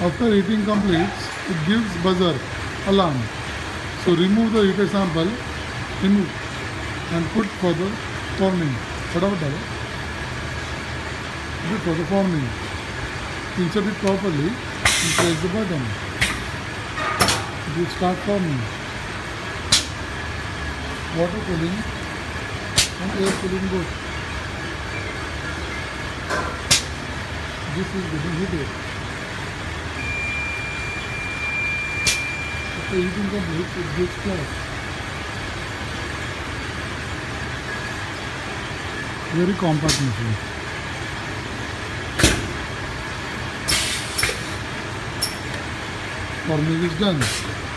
After heating completes, it gives buzzer alarm. So remove the UK sample, remove and put for the forming. Whatever that Put for the forming. Insert it properly and press the button. It will start forming. Water cooling and air cooling both. This is getting heated. After heating complete, it gives flash. Very compact machine. Forming is done.